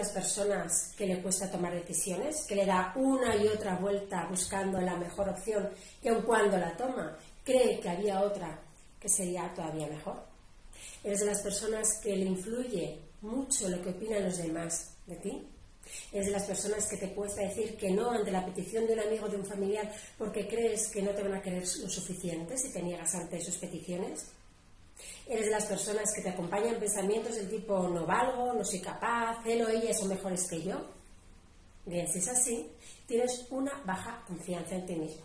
las personas que le cuesta tomar decisiones, que le da una y otra vuelta buscando la mejor opción y aun cuando la toma cree que había otra que sería todavía mejor? ¿Eres de las personas que le influye mucho lo que opinan los demás de ti? ¿Eres de las personas que te cuesta decir que no ante la petición de un amigo o de un familiar porque crees que no te van a querer lo suficiente si te niegas ante sus peticiones? ¿Eres de las personas que te acompañan pensamientos del tipo no valgo, no soy capaz, él o ella son mejores que yo? Bien, si es así, tienes una baja confianza en ti mismo.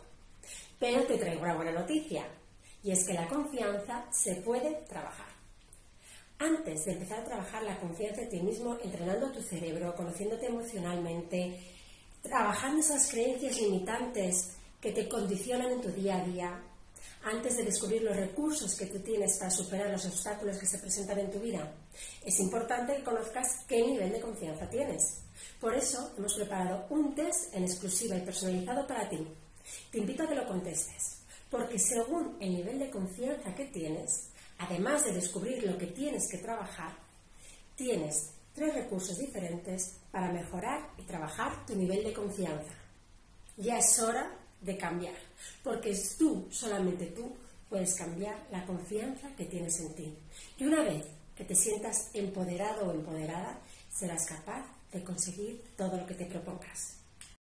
Pero te traigo una buena noticia, y es que la confianza se puede trabajar. Antes de empezar a trabajar la confianza en ti mismo, entrenando tu cerebro, conociéndote emocionalmente, trabajando esas creencias limitantes que te condicionan en tu día a día, antes de descubrir los recursos que tú tienes para superar los obstáculos que se presentan en tu vida, es importante que conozcas qué nivel de confianza tienes. Por eso hemos preparado un test en exclusiva y personalizado para ti. Te invito a que lo contestes, porque según el nivel de confianza que tienes, además de descubrir lo que tienes que trabajar, tienes tres recursos diferentes para mejorar y trabajar tu nivel de confianza. Ya es hora de cambiar, porque es tú, solamente tú, puedes cambiar la confianza que tienes en ti. Y una vez que te sientas empoderado o empoderada, serás capaz de conseguir todo lo que te propongas.